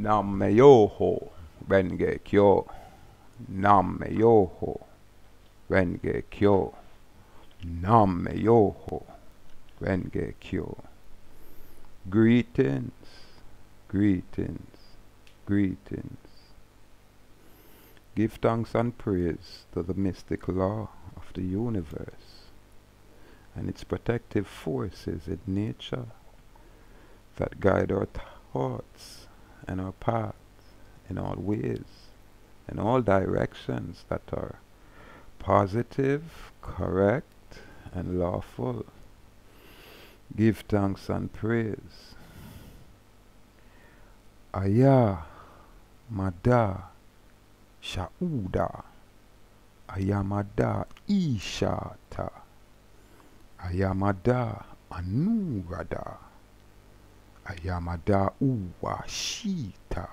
Nam myoho renge kyo. Nam myoho renge kyo. Nam myoho renge kyo. Greetings, greetings, greetings. Give thanks and praise to the mystic law of the universe and its protective forces in nature that guide our thoughts and our paths in all ways, in all directions that are positive, correct, and lawful. Give thanks and praise. Aya Mada Shauda Ayamada Ishata Ayamada Anurada Ayamada uwa shita.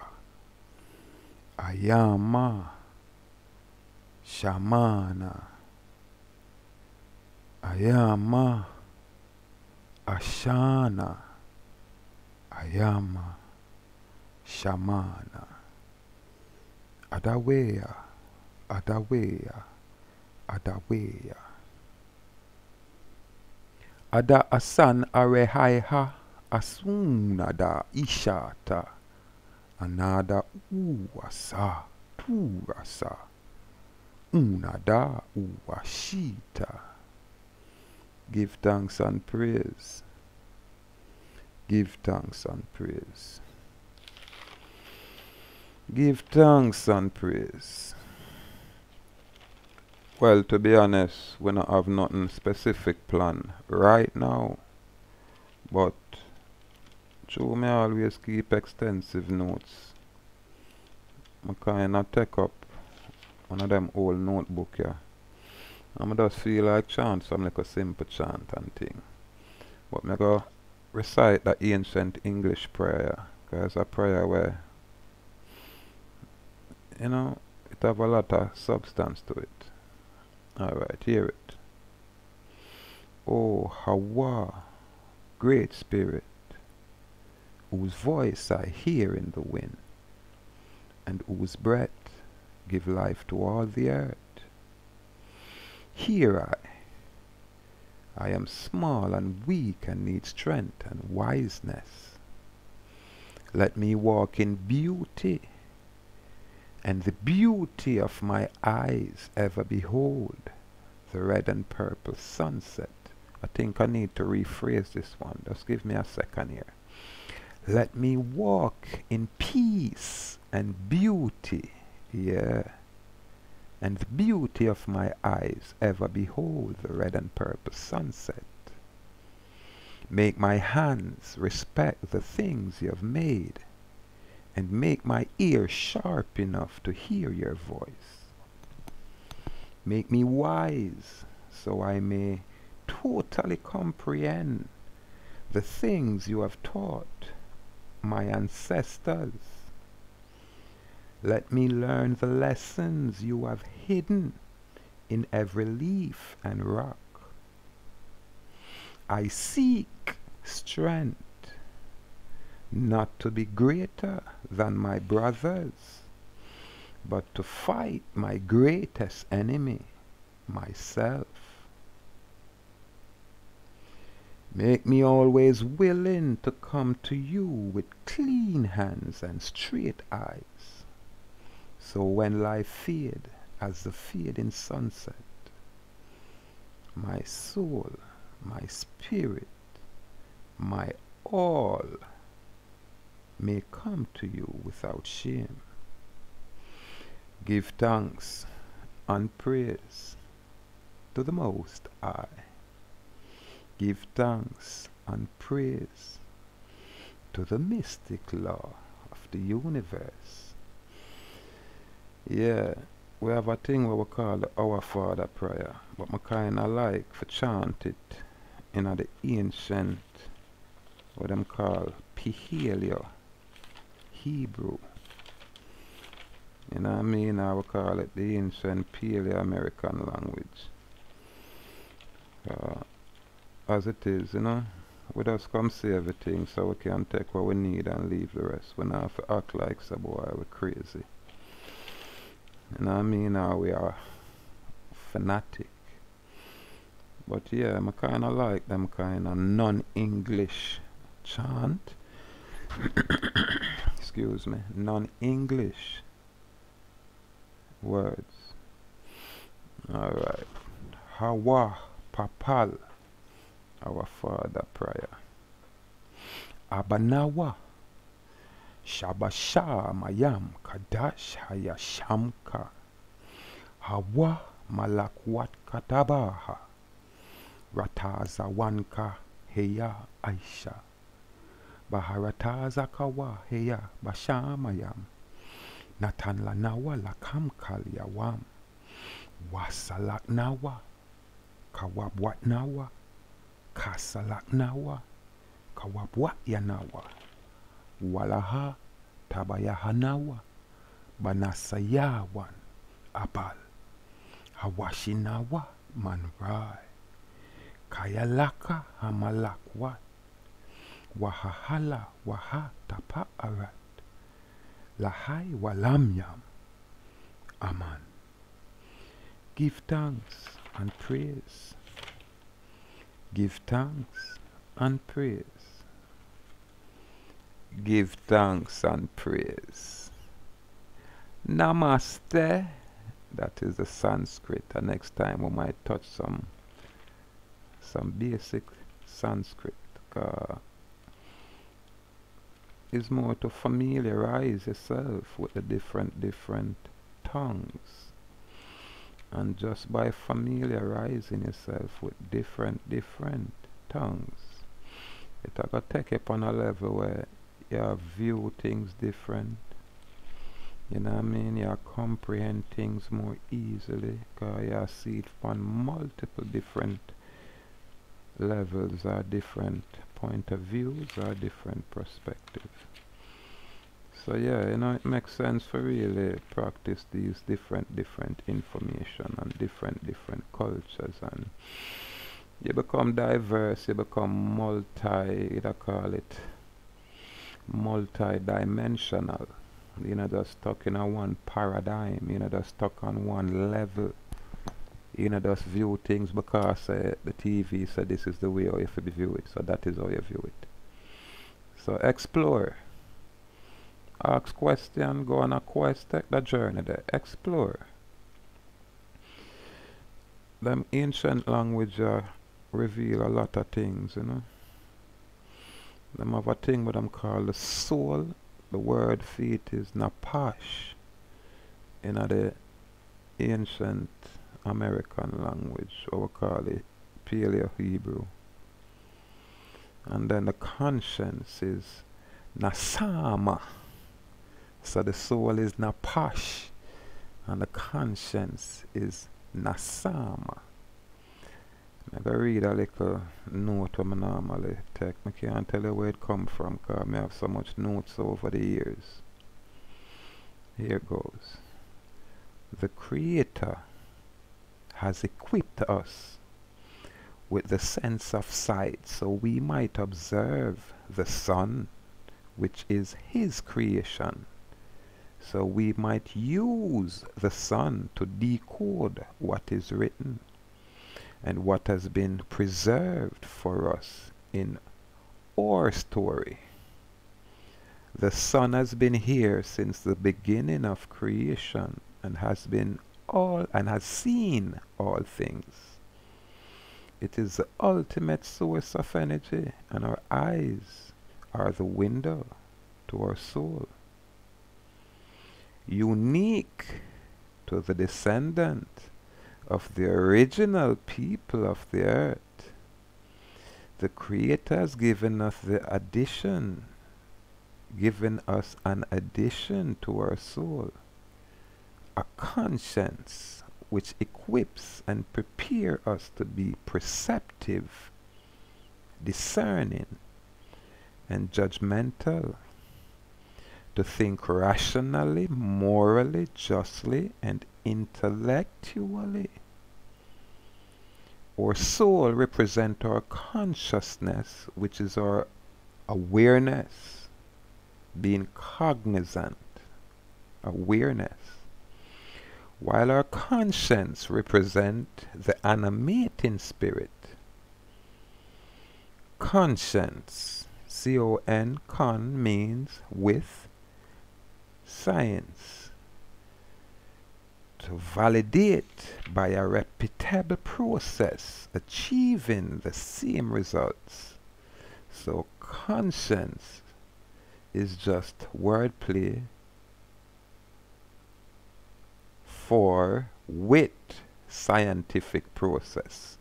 Ayama Shamana. Ayama Ashana. Ayama Shamana. Adawea adawea adawea. Ada asan arehaiha asunada ishata anada uwasa turasa unada uwashita Give thanks and praise. Give thanks and praise. Give thanks and praise. Well, to be honest, we don't have nothing specific plan right now. But true me always keep extensive notes. I kinda take up one of them old notebook here. And I just feel like chant some like a simple chant and thing. But me go recite the ancient English prayer. Cause a prayer where you know it have a lot of substance to it. Alright, hear it. Oh Hawa, great spirit, whose voice I hear in the wind, and whose breath give life to all the earth. Here I, I am small and weak and need strength and wiseness. Let me walk in beauty, and the beauty of my eyes ever behold the red and purple sunset. I think I need to rephrase this one. Just give me a second here. Let me walk in peace and beauty. Yeah. And the beauty of my eyes ever behold the red and purple sunset. Make my hands respect the things you have made, and make my ears sharp enough to hear your voice. Make me wise so I may totally comprehend the things you have taught my ancestors. Let me learn the lessons you have hidden in every leaf and rock. I seek strength not to be greater than my brothers, but to fight my greatest enemy, myself. Make me always willing to come to you with clean hands and straight eyes. So when life fade as the fading sunset, my soul, my spirit, my all may come to you without shame. Give thanks and praise to the Most High. Give thanks and praise to the mystic law of the universe. Yeah, we have a thing where we call the Our Father prayer, but I kinda like for chant it in the ancient, what them call Paleo Hebrew. You know what I mean? I would call it the ancient Paleo American language. Uh, as it is, you know, We just come see everything so we can take what we need and leave the rest. We not have act like some boy we crazy. You know what I mean? Or we are fanatic. But yeah, I kinda like them kinda non-English chant. Excuse me, non-English words. Alright. Hawa Papal, our Father prayer. Abanawa. Shabasha Mayam Kadash Hayashamka. Hawa Malakwat Katabaha. Ratazawanka Heya Aisha. Baharataza Kawa Heya Bashamayam. Natanla Nawa Lakam Kalyawam. Wasalak Nawa. Kawabwat Nawa. Kasalak Nawa. Kawabwat Yanawa. Walaha Tabayahanawa. Banasayawan Abal. Hawashinawa Manrai. Kayalaka Hamalakwat. Wahahala Waha tapa Tapa'arat. Lahai Walamyam. Aman. Give thanks and praise. Give thanks and praise. Give thanks and praise. Namaste. That is the Sanskrit. And next time we might touch some some basic Sanskrit. Is more to familiarize yourself with the different different tongues and just by familiarizing yourself with different different tongues. It will take up on a level where you view things different. You know what I mean? You comprehend things more easily because you see it from multiple different levels or different point of views or different perspectives so yeah you know it makes sense for really practice these different different information and different different cultures and you become diverse you become multi you call it multi-dimensional. You know just stuck in a one paradigm you know just stuck on one level. You know just view things because uh, the TV said this is the way how you have to view it so that is how you view it. So explore ask question go on a quest take the journey there. Explore. Them ancient language uh, reveal a lot of things you know. Them have a thing what them call the soul. The word it is napash. In the ancient American language or we call it Paleo Hebrew. And then the conscience is Nasama so the soul is Napash and the conscience is Nasama I'm read a little note what I normally take. I can't tell you where it come from because I have so much notes over the years. Here goes. The Creator has equipped us with the sense of sight so we might observe the sun which is his creation so we might use the sun to decode what is written and what has been preserved for us in our story. The sun has been here since the beginning of creation and has been all and has seen all things. It is the ultimate source of energy and our eyes are the window to our soul. Unique to the descendant of the original people of the earth. The Creator has given us the addition, given us an addition to our soul, a conscience which equips and prepares us to be perceptive, discerning, and judgmental, to think rationally, morally, justly, and intellectually Our soul represent our consciousness, which is our awareness, being cognizant, awareness. While our conscience represent the animating spirit. Conscience, C-O-N, con means with science to validate by a repeatable process achieving the same results. So conscience is just wordplay for with scientific process.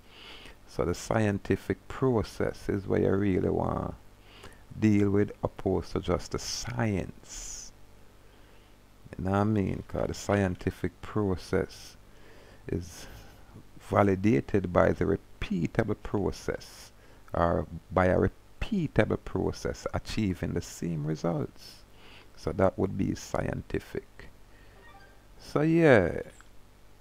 So the scientific process is where you really want to deal with opposed to just the science. I mean? Because the scientific process is validated by the repeatable process or by a repeatable process achieving the same results. So that would be scientific. So yeah,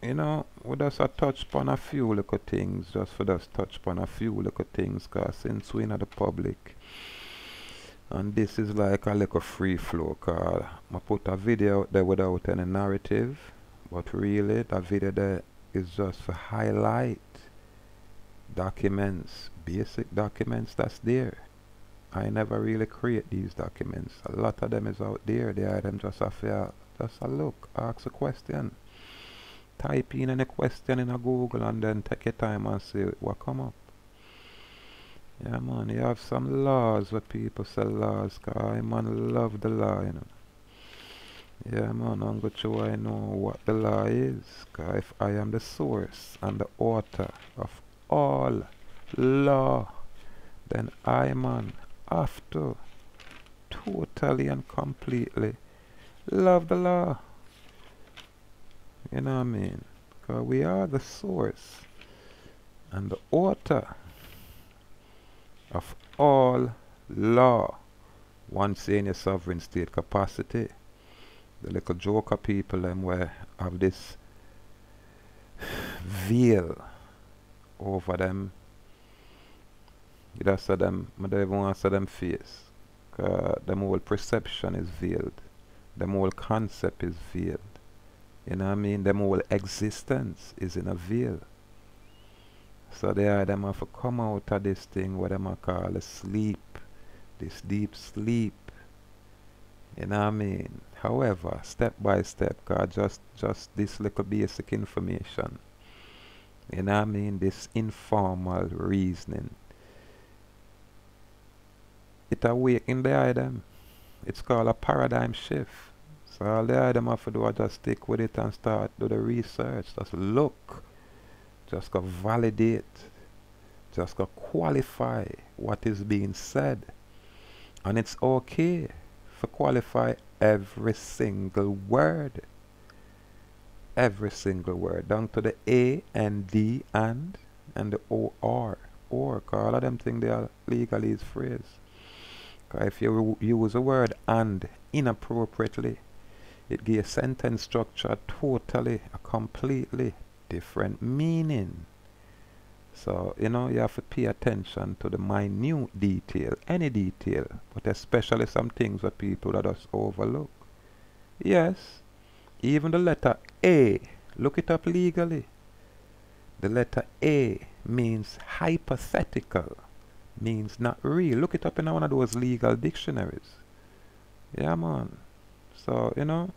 you know, we just a touch upon a few little things, just for us touch upon a few little things, cause since we in the public, and this is like a little free flow cause I put a video out there without any narrative but really the video there is just for highlight documents basic documents that's there. I never really create these documents. A lot of them is out there. They are them just have to just a look ask a question. Type in any question in a Google and then take your time and see what come up yeah, man, you have some laws where people say laws, cause I, man, love the law, you know. Yeah, man, I'm going to I know what the law is, cause if I am the source and the author of all law, then I, man, have to totally and completely love the law. You know what I mean? Because we are the source and the author of all law once in your sovereign state capacity. The little joker people them where have this veil over them. You just say them, I don't even want to say them face. Cause them whole perception is veiled. Them whole concept is veiled. You know what I mean? Them whole existence is in a veil. So they are them have come out of this thing what them call a sleep. This deep sleep. You know what I mean? However, step by step, God just just this little basic information. You know what I mean? This informal reasoning. It awaken the item. It's called a paradigm shift. So all the item have to do is just stick with it and start do the research. Just look just go validate, just go qualify what is being said. And it's okay for qualify every single word. Every single word, down to the A and D and and the O R. Or, all of them think they are legally phrase. Cause if you use a word and inappropriately, it gives sentence structure totally, completely different meaning. So, you know, you have to pay attention to the minute detail, any detail, but especially some things that people that just overlook. Yes, even the letter A, look it up legally. The letter A means hypothetical, means not real. Look it up in one of those legal dictionaries. Yeah, man. So, you know,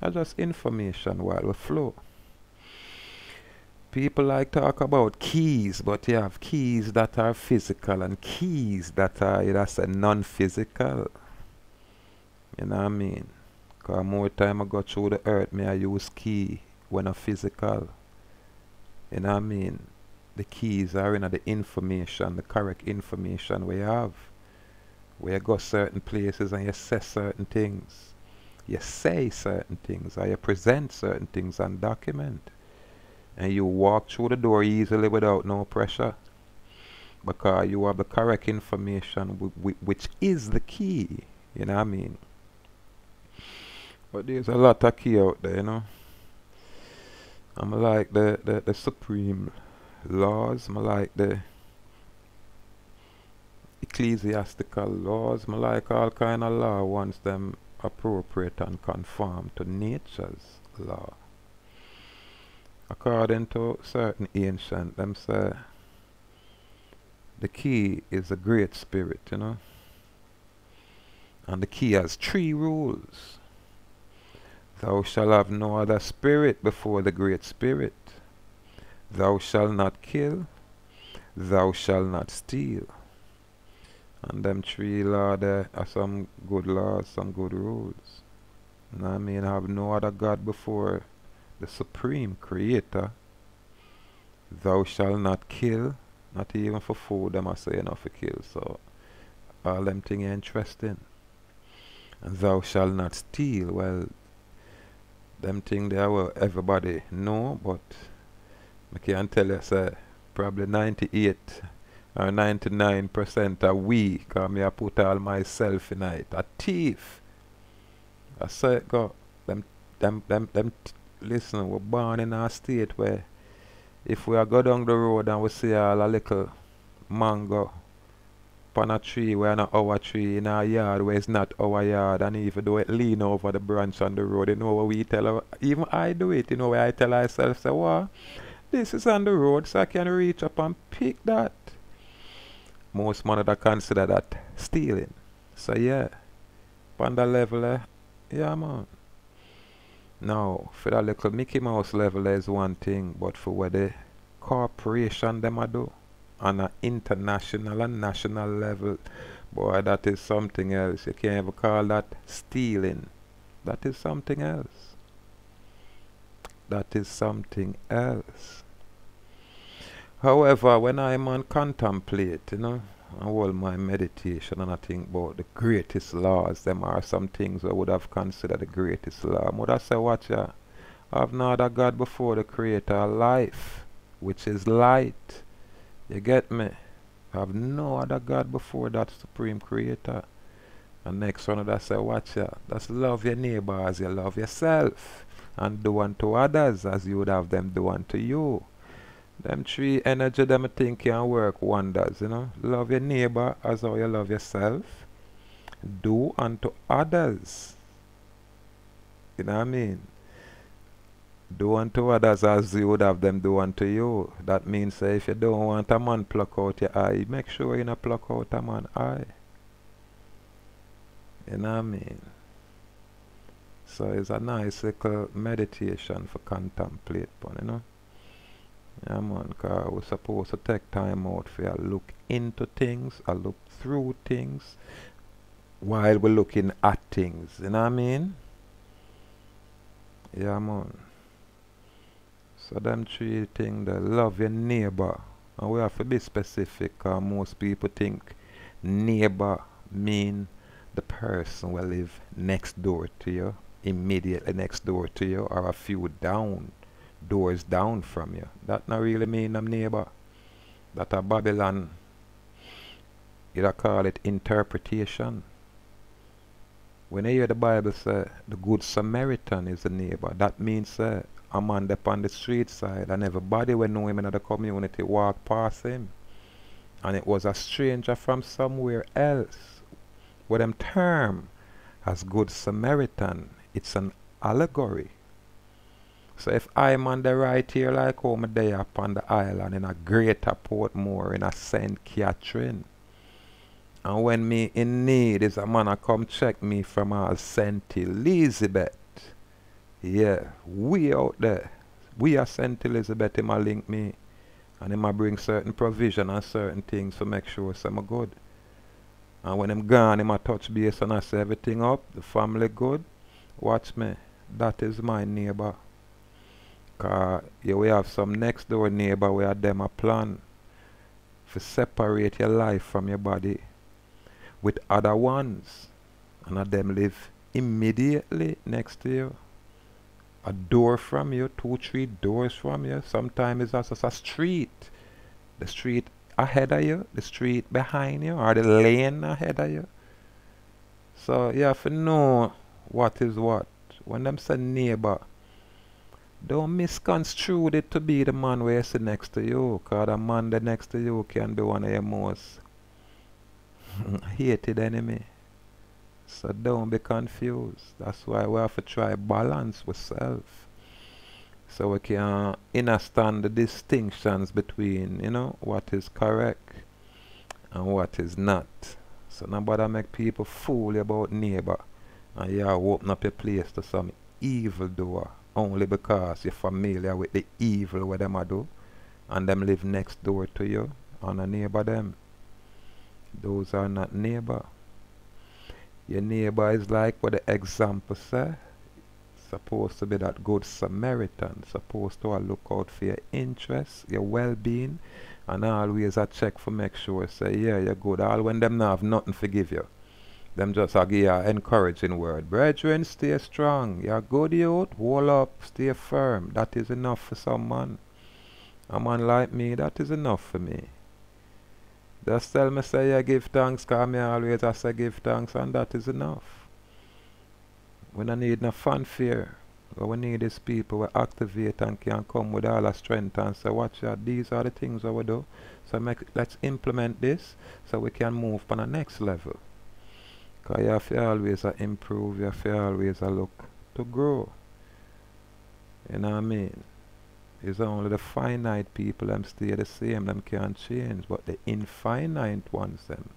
that's just information while we flow people like talk about keys, but you have keys that are physical and keys that are, that's a non-physical. You know what I mean? Because more time I go through the earth, may I use key when I'm physical. You know what I mean? The keys are in the information, the correct information we have. Where you go certain places and you say certain things. You say certain things or you present certain things and document and you walk through the door easily without no pressure. Because you have the correct information which is the key you know what I mean? But there's a lot of key out there you know. I'm like the, the, the supreme laws, I'm like the ecclesiastical laws, I'm like all kind of law once them appropriate and conform to nature's law. According to certain ancient, them say the key is the great spirit, you know. And the key has three rules. Thou shalt have no other spirit before the great spirit. Thou shalt not kill. Thou shalt not steal. And them three there are some good laws, some good rules. And I mean, have no other God before the supreme creator. Thou shalt not kill. Not even for food, them I say enough for kill. So, all them things interesting. And thou shalt not steal. Well, them thing there will everybody know, but I can tell you, say, probably 98 or 99% are we, because me I put all myself in it. A thief. I say it go. Them, them, them, them, listen, we're born in a state where if we are go down the road and we see all a little mango on a tree where not our tree in our yard where it's not our yard and even though it lean over the branch on the road, you know what we tell her, even I do it, you know where I tell myself, say, what? This is on the road so I can reach up and pick that. Most man would consider that stealing. So yeah, on the level, eh, yeah man. Now, for that little Mickey Mouse level, there's one thing, but for what the corporation them do on an international and national level, boy, that is something else. You can't even call that stealing. That is something else. That is something else. However, when I'm on contemplate, you know, all my meditation and I think about the greatest laws, them are some things I would have considered the greatest law. Would I say, watch ya, I've not a God before the creator of life, which is light. You get me? I have no other God before that supreme creator. And next one that say, watch ya, that's love your neighbor as you love yourself. And do unto others as you would have them do unto you. Them three energy them think can work wonders, you know. Love your neighbor as how you love yourself. Do unto others. You know what I mean? Do unto others as you would have them do unto you. That means uh, if you don't want a man pluck out your eye, make sure you not pluck out a man eye. You know what I mean? So it's a nice little meditation for contemplate upon, you know. Yeah man, cause we're supposed to take time out for look into things, a look through things while we're looking at things, you know what I mean? Yeah man. So them three things, the love your neighbor. And we have to be specific cause most people think neighbor mean the person will live next door to you, immediately next door to you, or a few down doors down from you. That not really mean them neighbor. That a Babylon, you call it interpretation. When you hear the Bible say the good Samaritan is a neighbor, that means uh, a man up on the street side and everybody will know him in the community walk past him. And it was a stranger from somewhere else. What them term as good Samaritan, it's an allegory so if I'm on the right here like oh, home day up on the island in a greater Portmore in a St. Catherine. And when me in need is a man I come check me from all St. Elizabeth. Yeah, we out there. We are St. Elizabeth, him a link me. And him a bring certain provision and certain things to make sure some good. And when him gone, him a touch base and I say everything up, the family good. Watch me. That is my neighbor. Cause you we have some next door neighbor where them a plan to separate your life from your body with other ones. And of them live immediately next to you. A door from you, two, three doors from you. Sometimes it's just a street. The street ahead of you, the street behind you, or the lane ahead of you. So you have to know what is what. When them say neighbor, Don't misconstrue it to be the man where you sit next to you, cause the man that next to you can be one of your most hated enemy. So don't be confused. That's why we have to try balance with self. So we can understand the distinctions between, you know, what is correct and what is not. So nobody make people fool about neighbor and you open up your place to some evil doer only because you're familiar with the evil what them a do and them live next door to you and a neighbor them. Those are not neighbor. Your neighbor is like what the example say. Supposed to be that good Samaritan. Supposed to look out for your interests, your well-being, and always a check for make sure say, yeah, you're good. All when them not have nothing forgive you. Them just a give you encouraging word. Brethren, stay strong. You're good youth. Hold up. Stay firm. That is enough for someone. A man like me, that is enough for me. Just tell me say you give thanks, cause me always I say give thanks and that is enough. We don't need no fanfare. What we need is people who activate and can come with all our strength and say, watch out, these are the things that we do. So make, let's implement this so we can move on the next level. Because you have to always uh, improve, you have to always uh, look to grow. You know what I mean? It's only the finite people them stay the same, them can't change, but the infinite ones them.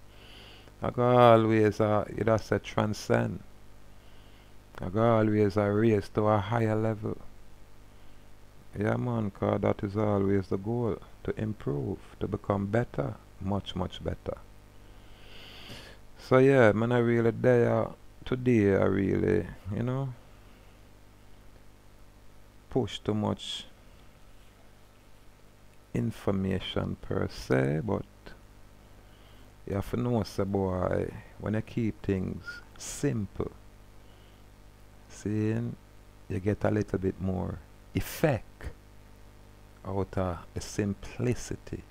I go always uh, it has to transcend. I go always uh, raise to a higher level. Yeah man, cause that is always the goal. To improve, to become better, much much better. So yeah, man I really there today I really, you know, push too much information per se, but you have to know, boy, when you keep things simple, seeing you get a little bit more effect out of the simplicity.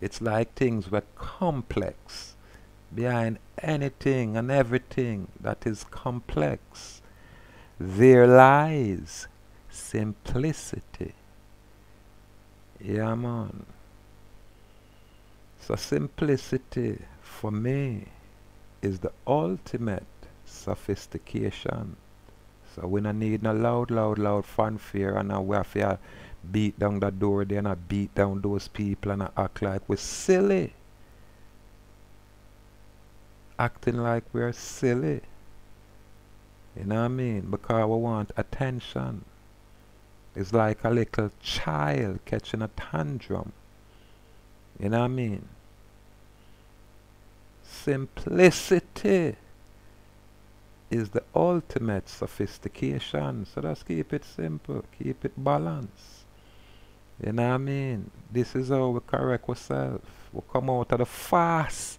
It's like things were complex. Behind anything and everything that is complex, there lies simplicity. Yeah, man. So simplicity for me is the ultimate sophistication. So we don't need no loud, loud, loud fanfare and we have to beat down the door there and beat down those people and I act like we're silly. Acting like we're silly. You know what I mean? Because we want attention. It's like a little child catching a tantrum. You know what I mean? Simplicity is the ultimate sophistication. So let's keep it simple, keep it balanced. You know what I mean? This is how we correct ourselves. We come out of the fast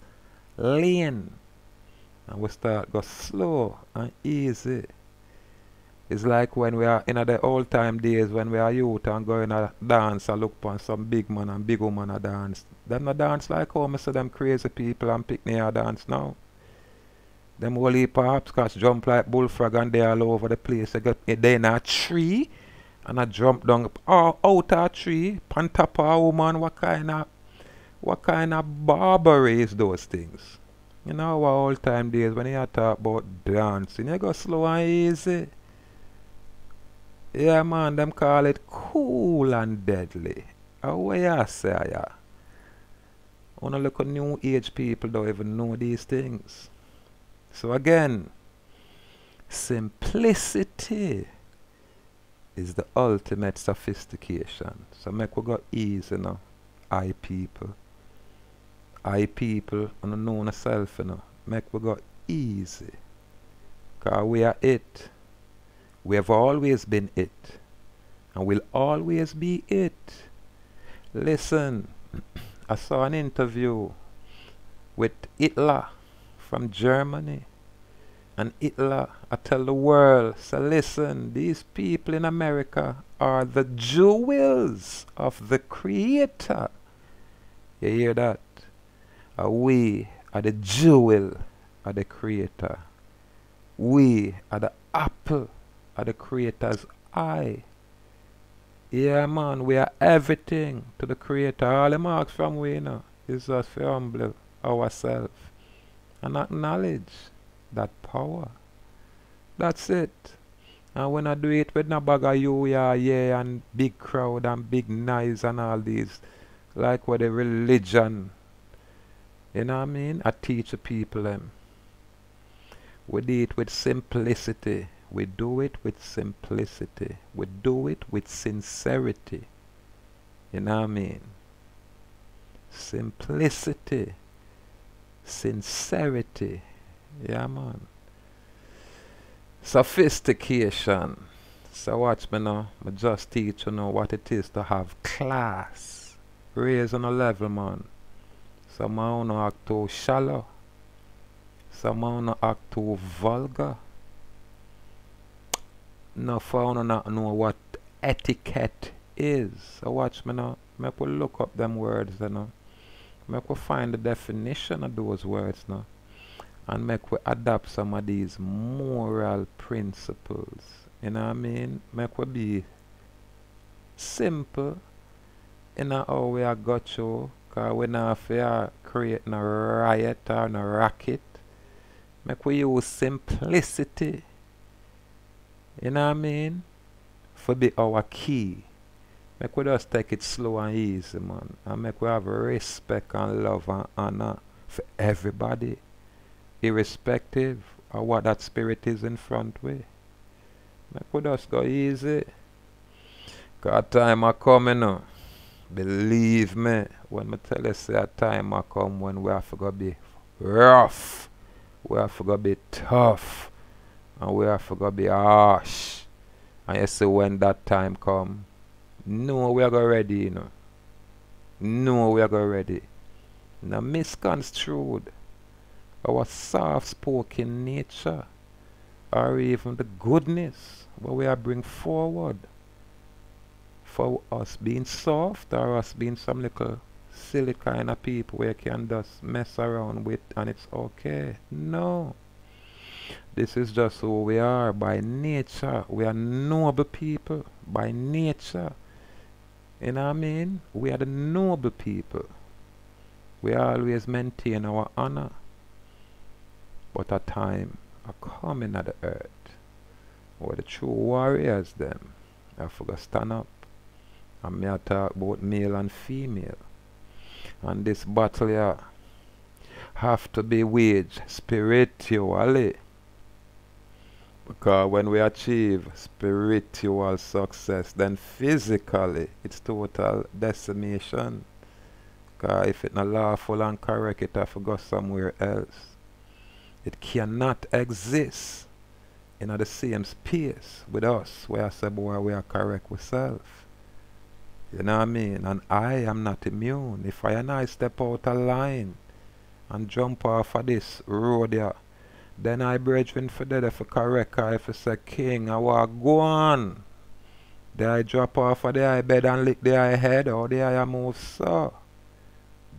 lane and we start go slow and easy. It's like when we are in the old time days when we are youth and going in a dance and look upon some big man and big woman a dance. Them not dance like how I see them crazy people and pick me a dance now. Them whole heap of jump like bullfrog and they all over the place. They, get, they in a tree and I jump down oh, out of a tree, on top of a woman. What kind of what kind of barbarity is those things? You know our old time days when you talk about dancing, you go slow and easy. Yeah, man, them call it cool and deadly. Oh, How way you say, yeah? Wanna look at new age people don't even know these things. So again, simplicity is the ultimate sophistication. So make we go easy you know. I people. I people and know self you know. Make we go easy. Cause we are it. We have always been it. And will always be it. Listen, I saw an interview with Hitler from Germany. And Hitler, I tell the world, so listen, these people in America are the jewels of the Creator. You hear that? We are the jewel of the Creator. We are the apple of the Creator's eye. Yeah, man, we are everything to the Creator. All the marks from we, you know, is just for humble ourselves and acknowledge that power. That's it. And when I do it with no bag of you, yeah, yeah, and big crowd and big noise and all these, like what the religion, you know what I mean? I teach the people them. We do it with simplicity. We do it with simplicity. We do it with sincerity. You know what I mean? Simplicity. Sincerity. Yeah, man. Sophistication. So watch me now. I just teach you know what it is to have class. Raise on a level, man. You act too shallow. You act too vulgar. No you not know what etiquette is. So watch me now. Make we look up them words, you know. Make we find the definition of those words now and make we adapt some of these moral principles. You know what I mean? Make we be simple in how we are got you. Cause we not fear creating a riot or a racket. Make we use simplicity. You know what I mean? For be our key. Make we just take it slow and easy, man. And make we have respect and love and honor for everybody irrespective of what that spirit is in front way. Make we just go easy. Cause time a come, you know. Believe me, when I tell you say a time a come when we have to go be rough, we have to go be tough, and we have to go be harsh. And you see when that time come, no we are go ready, you know. No we are go ready. Now misconstrued our soft spoken nature, or even the goodness what we are bring forward for us being soft or us being some little silly kind of people where you can just mess around with and it's okay. No. This is just who we are by nature. We are noble people by nature. You know what I mean? We are the noble people. We always maintain our honor. But a time a coming at the earth where the true warriors them have to stand up. And me I talk about male and female. And this battle here have to be waged spiritually. Because when we achieve spiritual success, then physically it's total decimation. Because if it's not lawful and correct, it have to go somewhere else. It cannot exist in the same space with us where I say, boy, we are correct with self. You know what I mean? And I am not immune. If I and I step out of line and jump off of this road here, then I brethren for that if I correct if I say king I want go on. Then I drop off of the eye bed and lick the eye head or the eye move so.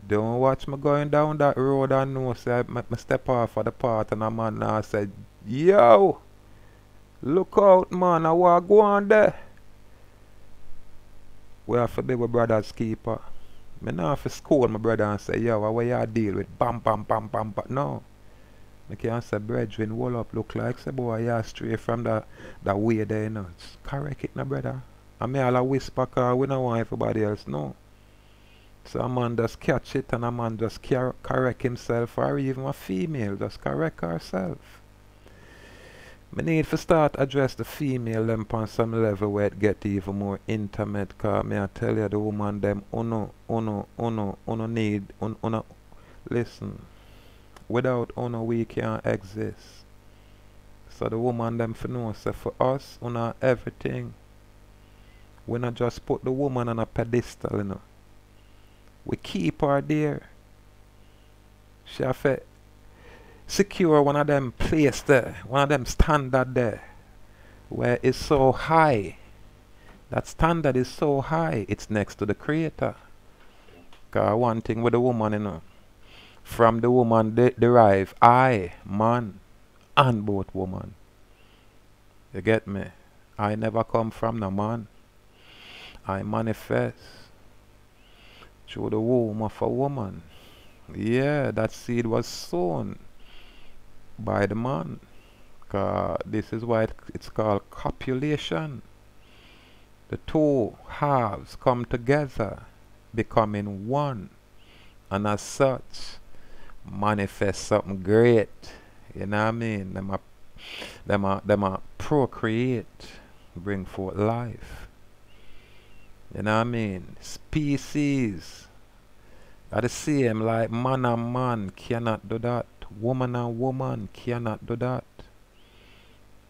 Don't watch me going down that road and know say I step off of the part and a man now say, Yo, look out man, I want go on there. We have to be with brother's keeper. Me not have to scold my brother and say, yo, what you deal with? Bam, bam, bam, bam, bam. No. I can't say, brethren, wall up look like, say, boy, you stray from that, that way there, you know. It's correct it, no, brother. I mean, all a whisper, cause we don't want everybody else no. So a man just catch it and a man just correct himself or even a female just correct herself. Me need to start address the female them on some level where it get even more intimate cause me I tell you the woman them oh uno uno oh uno oh uno need un, uno listen without uno we can't exist. So the woman them for know say for us uno everything. We not just put the woman on a pedestal you know we keep her there. She to secure one of them place there, one of them standard there, where it's so high. That standard is so high, it's next to the creator. Cause one thing with the woman, you know, from the woman de derive I, man, and both woman. You get me? I never come from the man. I manifest through the womb of a woman. Yeah, that seed was sown by the man. this is why it's called copulation. The two halves come together, becoming one, and as such, manifest something great. You know what I mean? Them a, them a, them a procreate, bring forth life. You know what I mean? Species are the same like man and man cannot do that. Woman and woman cannot do that.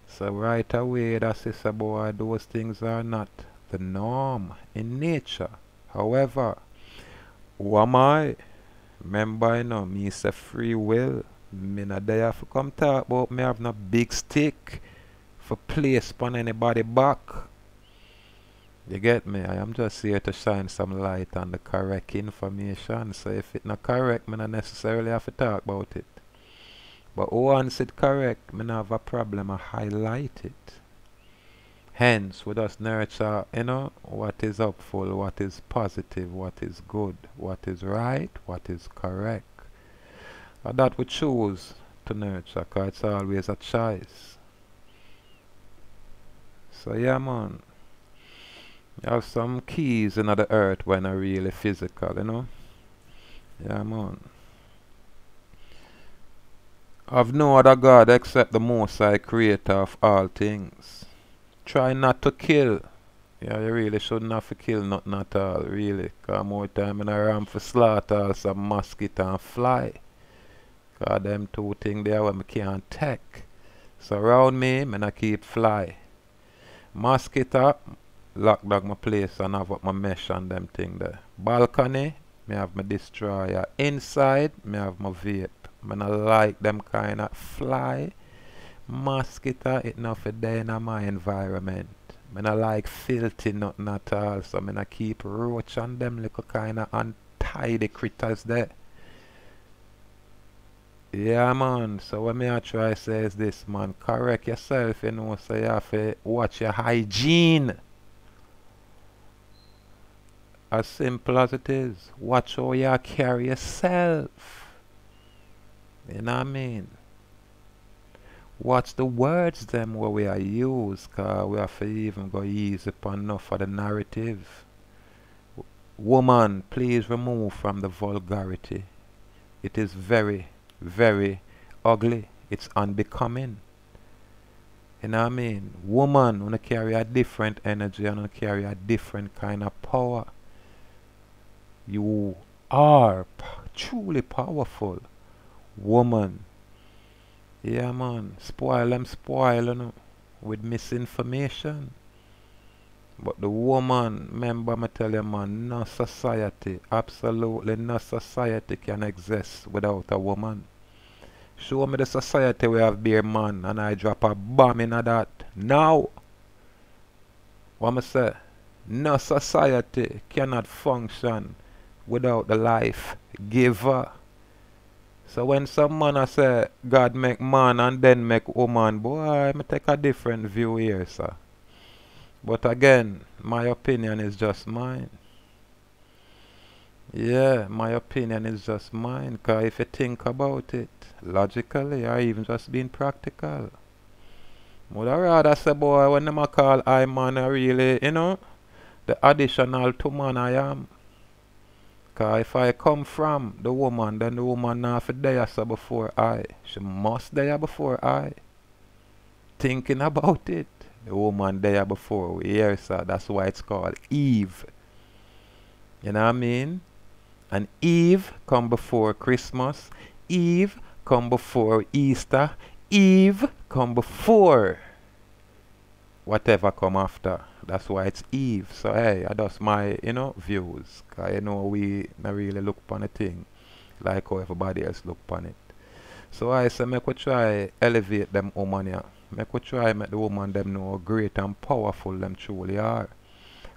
So right away that sister boy those things are not the norm in nature. However, who am I? Remember you know me is a free will. Me not there for come talk about me have no big stick for place upon anybody back. You get me? I am just here to shine some light on the correct information. So if it's not correct, me not necessarily have to talk about it. But once it's correct, me have a problem. I highlight it. Hence, we just nurture, you know, what is helpful, what is positive, what is good, what is right, what is correct. And that we choose to nurture, because it's always a choice. So yeah, man. You have some keys in the earth when are really physical, you know? Yeah, man. I've no other God except the Most High Creator of all things. Try not to kill. Yeah, you really shouldn't have to kill nothing at all, really. Cause more time in a ram for slaughter some mosquito and fly. Cause them two things there where me can't take. So around me, me I keep fly. Mosquito, lock down my place and have up my mesh and them thing there. Balcony, me have my destroyer. Inside, me have my vape. Me I like them kind of fly. Mosquito, uh, it not for there in my environment. Man, I like filthy nothing at all. So me I keep roach on them little kind of untidy critters there. Yeah man, so what me I try say is this man, correct yourself you know so you have to watch your hygiene. As simple as it is. Watch how you carry yourself. You know what I mean? Watch the words them where we are used, cause we have to even go easy upon enough of the narrative. Woman, please remove from the vulgarity. It is very, very ugly. It's unbecoming. You know what I mean? Woman wanna carry a different energy and carry a different kind of power. You are truly powerful. Woman. Yeah, man. Spoil them, spoil, you know, with misinformation. But the woman, remember me tell you, man, no society, absolutely no society can exist without a woman. Show me the society we have beer man and I drop a bomb in that. Now, what me say? No society cannot function without the life giver. So when some man I say God make man and then make woman, boy, I take a different view here, sir. But again, my opinion is just mine. Yeah, my opinion is just mine. Because if you think about it, logically or even just being practical, would I rather say, boy, when them call I man, I really, you know, the additional to man I am. Cause if I come from the woman, then the woman not for there so before I. She must there before I. Thinking about it. The woman there before we hear so that's why it's called Eve. You know what I mean? And Eve come before Christmas. Eve come before Easter. Eve come before whatever come after. That's why it's Eve. So hey, that's my, you know, views. Cause you know we not really look upon a thing like how everybody else look upon it. So I say make we try elevate them woman here. Make we try make the woman them know how great and powerful them truly are.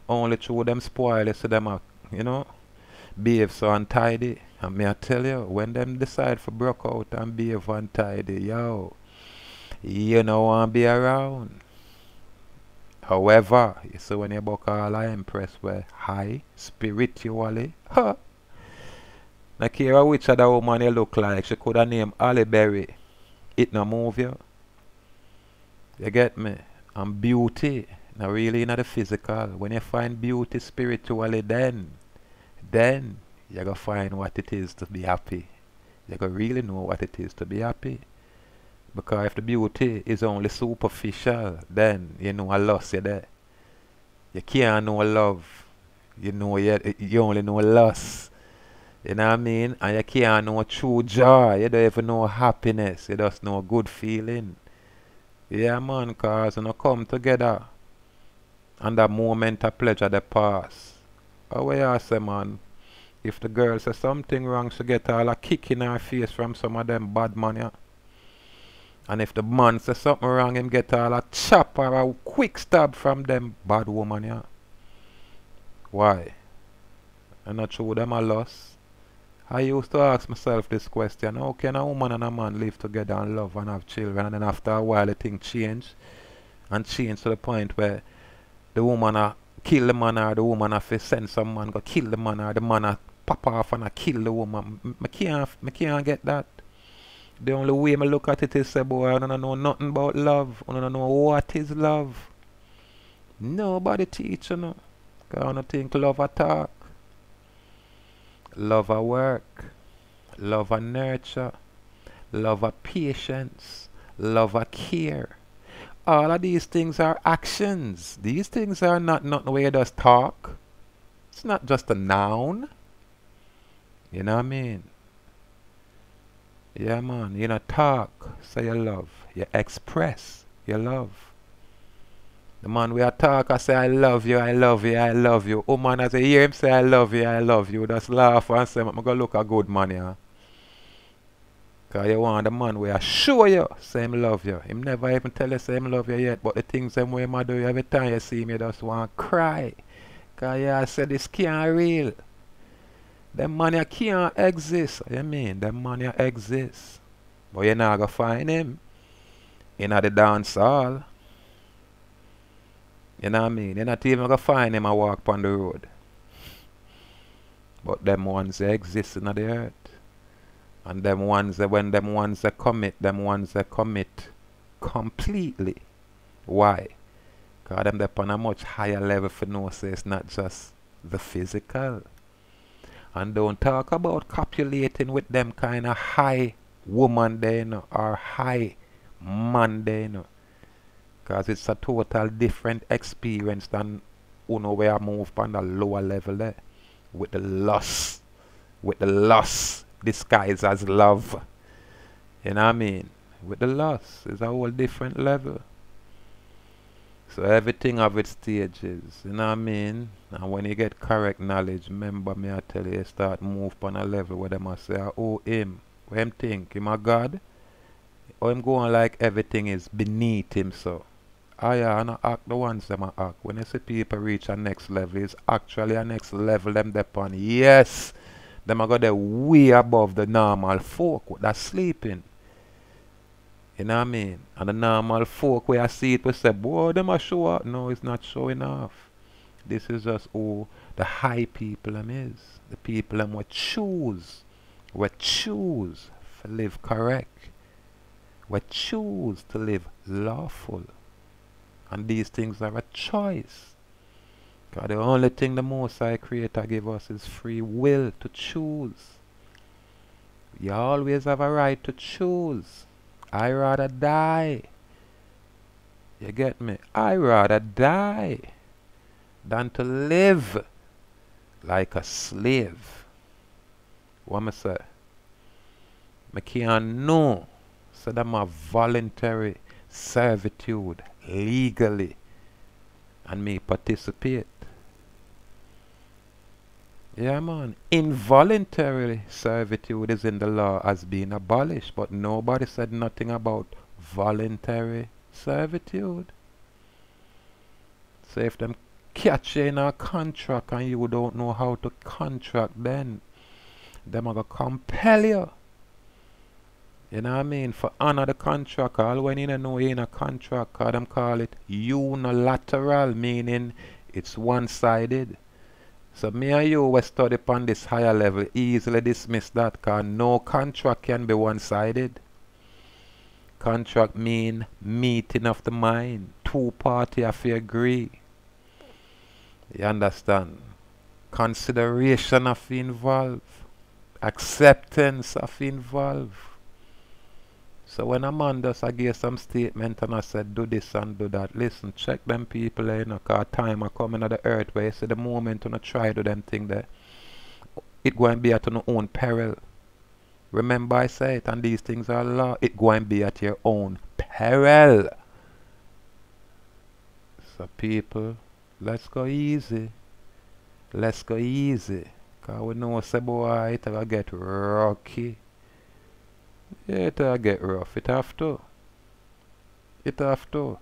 Only through them spoil it so them are, you know, behave so untidy. And me I tell you, when them decide for broke out and behave untidy, yo, you know want be around. However, you see when you book all I impress where high spiritually, huh? Now care which other woman you look like, she could have named Halle Berry. It no move you. You get me? And beauty, not really not the physical. When you find beauty spiritually, then, then you going to find what it is to be happy. You going to really know what it is to be happy. Because if the beauty is only superficial, then you know a loss you there. You can't know love. You know you, you only know loss. You know what I mean? And you can't know true joy. You don't even know happiness. You just know good feeling. Yeah man, cause you know come together and that moment of pleasure they pass. How you say man? If the girl says something wrong, she get all a kick in her face from some of them bad man, yeah. And if the man says something wrong, him get all a chop or a quick stab from them bad woman, yeah. Why? And not true them a loss. I used to ask myself this question, how can a woman and a man live together and love and have children and then after a while the thing change and change to the point where the woman a kill the man or the woman have to send some man go kill the man or the man a pop off and a kill the woman. I can't, I can't get that. The only way I look at it is say, boy, I don't know nothing about love. I don't know what is love. Nobody teach you know. I don't think love a talk. Love a work. Love a nurture. Love a patience. Love a care. All of these things are actions. These things are not nothing where you just talk. It's not just a noun. You know what I mean? Yeah, man. You know, talk, say you love. You express your love. The man we are talk, I say, I love you, I love you, I love you. Oh, man, as I hear him say, I love you, I love you, just laugh and say, I'm going to look a good man, yeah. Because you want the man where I show you, say him love you. Him never even tell you say him love you yet, but the things them way him do, every time you see me, you just want to cry. Because yeah, I said this can't real. Them money can't exist. You mean? Them money exist. But you're not going to find him in the dance hall. You know what I mean? You're not even going to find him and walk on the road. But them ones they exist in the earth. And them ones when them ones that commit, them ones that commit completely. Why? Because them they're on a much higher level for no say it's not just the physical. And don't talk about copulating with them kind of high woman there, you or high man there, you. Because it's a total different experience than you know where I move on the lower level there. With the lust. With the lust disguised as love. You know what I mean? With the lust. It's a whole different level. So everything of its stages, you know what I mean? And when you get correct knowledge, remember me I tell you, you start move on a level where they must say, oh him, what him think, him a God? Or him going like everything is beneath him so. Ah yeah, and I act the ones them I act. When you see people reach a next level, it's actually a next level them depend. Yes! Them are go there way above the normal folk that's sleeping. You know what I mean? And the normal folk where I see it, we say, boy, them are show up. No, it's not showing off. This is just who the high people them is. The people them will choose. We choose to live correct. We choose to live lawful. And these things are a choice. God, the only thing the Most High Creator give us is free will to choose. You always have a right to choose. I rather die. You get me? I rather die than to live like a slave. What I say? I can't know. So that my voluntary servitude legally and me participate. Yeah, man. Involuntary servitude is in the law as being abolished, but nobody said nothing about voluntary servitude. So if them catch in a contract and you don't know how to contract, then them are going to compel you. You know what I mean? For honor the contract, all when you know you in a contract, them call it unilateral, meaning it's one-sided. So me and you we study upon this higher level, easily dismiss that cause no contract can be one-sided. Contract mean meeting of the mind. Two party have to agree. You understand? Consideration of involve. Acceptance of involve. So when a man does I give some statement and I said do this and do that, listen, check them people eh, you know, time are coming of the earth where you see the moment when I try to them thing there, it going to be at your own peril. Remember I say it and these things are law, it going to be at your own peril. So people, let's go easy. Let's go easy. Cause we know say boy it will get rocky. Yeah, uh, it'll get rough. It have to. It have to.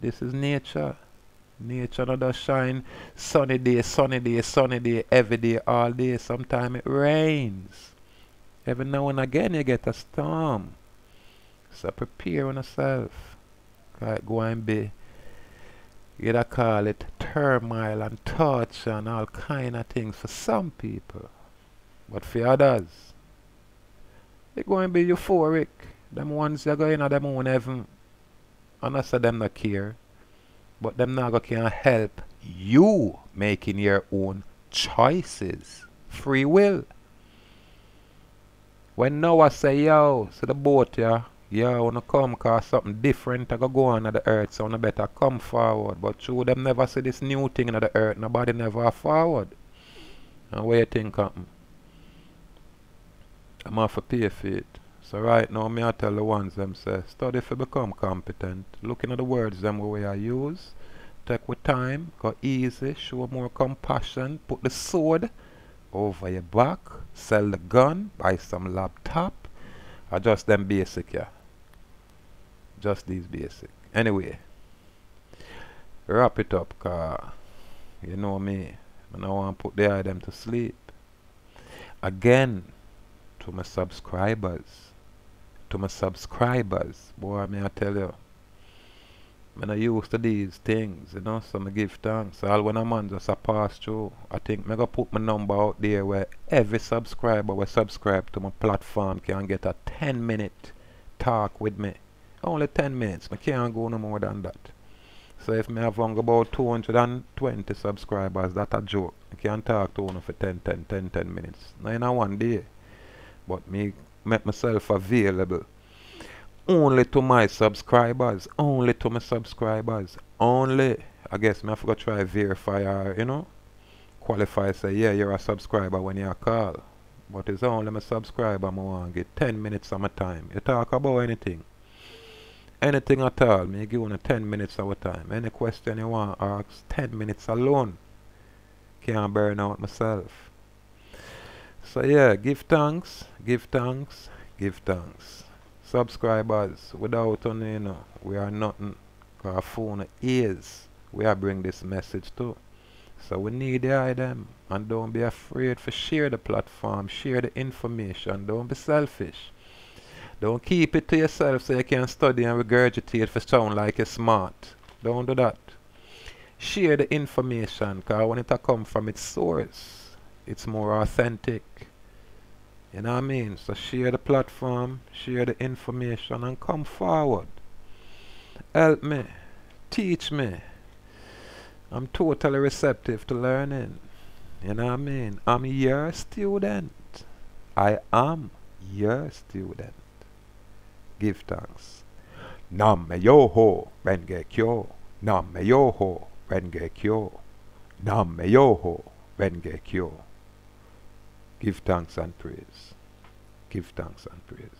This is nature. Nature not just shine sunny day, sunny day, sunny day, every day, all day. Sometimes it rains. Every now and again you get a storm. So prepare on yourself. Right, go and be you would call it turmoil and torture and all kind of things for some people. But for others, it's going to be euphoric. Them ones that go in them own heaven. And I say them not care. But them not can help you making your own choices. Free will. When Noah say, yo, so the boat, yeah, yo, wanna come cause something different I go go on at the earth, so I better come forward. But true, them never see this new thing in the earth, nobody never forward. And where you think happen? I'm off a pay for it. So right now, me I tell the ones them say, study for become competent. Looking at the words them way I use. Take with time, go easy, show more compassion, put the sword over your back, sell the gun, buy some laptop. Or just them basic, yeah. Just these basic. Anyway, wrap it up, car. You know me. I don't want to put the item to sleep. Again, to my subscribers. To my subscribers. Boy, may I tell you. When I'm used to these things, you know, so I give thanks. All when a man just a pass through, I think to put my number out there where every subscriber will subscribe to my platform can get a 10 minute talk with me. Only 10 minutes. I can't go no more than that. So if me have only about 220 subscribers, that's a joke. I can't talk to one for 10, 10, 10, 10 minutes. Not in a one day but me make myself available. Only to my subscribers only to my subscribers only I guess me have to try verify or you know? Qualify say yeah you're a subscriber when you call. But it's only my subscriber I want. Get 10 minutes of my time. You talk about anything. Anything at all me give you 10 minutes of my time. Any question you want ask 10 minutes alone. Can't burn out myself so yeah, give thanks, give thanks, give thanks. Subscribers, without on you know, we are nothing. Our phone is we are bring this message to. So we need the item and don't be afraid to share the platform, share the information, don't be selfish. Don't keep it to yourself so you can study and regurgitate for sound like you're smart. Don't do that. Share the information because when it come from its source, it's more authentic. You know what I mean? So share the platform, share the information and come forward. Help me. Teach me. I'm totally receptive to learning. You know what I mean? I'm your student. I am your student. Give thanks. Nam myoho, renge kyo. Nam myoho, renge kyo. Nam myoho, renge kyo. Give thanks and praise. Give thanks and praise.